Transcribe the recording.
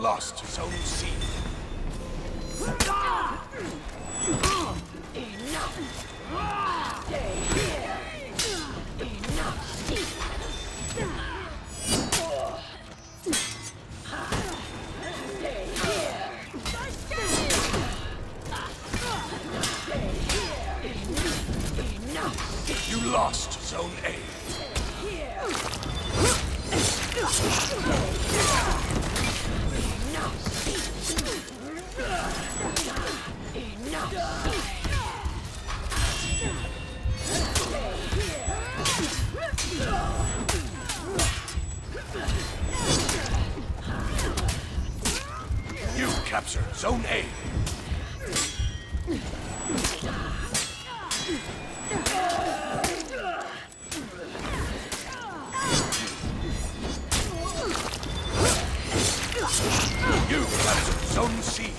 lost Zone C. Enough! Stay here! Enough! You lost Zone A. capture Zone A. You capture Zone C.